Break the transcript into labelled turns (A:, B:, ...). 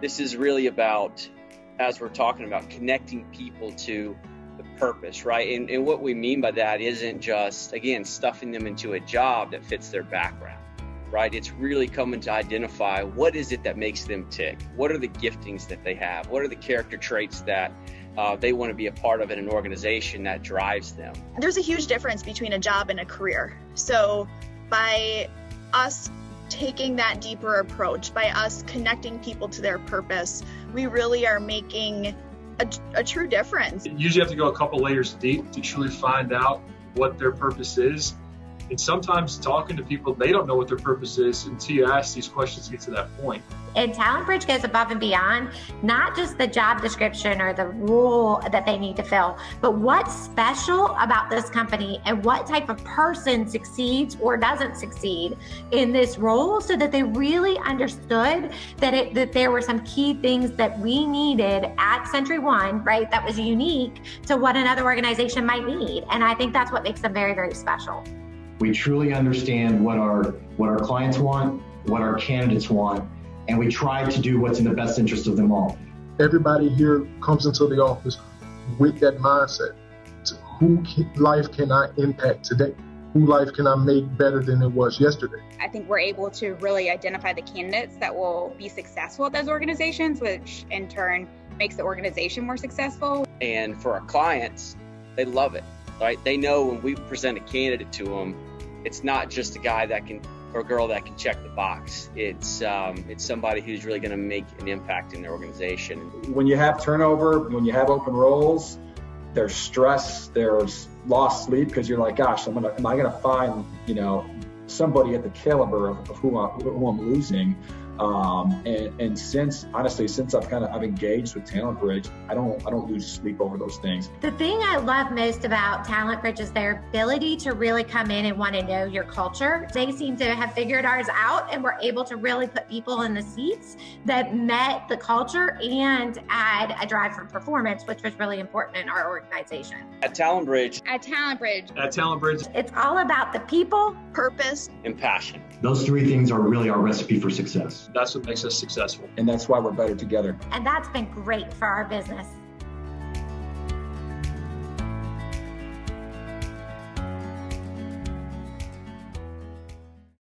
A: this is really about, as we're talking about, connecting people to the purpose, right? And, and what we mean by that isn't just, again, stuffing them into a job that fits their background, right? It's really coming to identify what is it that makes them tick? What are the giftings that they have? What are the character traits that uh, they want to be a part of in an organization that drives them?
B: There's a huge difference between a job and a career. So by us taking that deeper approach, by us connecting people to their purpose, we really are making a, a, true difference.
C: You usually have to go a couple layers deep to truly find out what their purpose is and sometimes talking to people, they don't know what their purpose is until you ask these questions to get to that point.
D: And TalentBridge goes above and beyond, not just the job description or the role that they need to fill, but what's special about this company and what type of person succeeds or doesn't succeed in this role so that they really understood that it that there were some key things that we needed at Century One, right? That was unique to what another organization might need. And I think that's what makes them very, very special.
E: We truly understand what our what our clients want, what our candidates want, and we try to do what's in the best interest of them all.
F: Everybody here comes into the office with that mindset. Who can, life can I impact today? Who life can I make better than it was yesterday?
G: I think we're able to really identify the candidates that will be successful at those organizations, which in turn makes the organization more successful.
A: And for our clients, they love it, right? They know when we present a candidate to them, it's not just a guy that can or girl that can check the box. It's um, it's somebody who's really going to make an impact in their organization.
H: When you have turnover, when you have open roles, there's stress, there's lost sleep because you're like, gosh, I'm gonna, am I going to find you know somebody at the caliber of, of who, I, who I'm losing? Um, and, and since honestly, since I've kind of I've engaged with TalentBridge, I don't I don't lose sleep over those things.
D: The thing I love most about TalentBridge is their ability to really come in and want to know your culture. They seem to have figured ours out and were able to really put people in the seats that met the culture and add a drive for performance, which was really important in our organization.
A: At TalentBridge.
G: At TalentBridge.
C: At TalentBridge.
D: It's all about the people,
B: purpose,
A: and passion.
E: Those three things are really our recipe for success.
C: That's what makes us successful.
H: And that's why we're better together.
D: And that's been great for our business.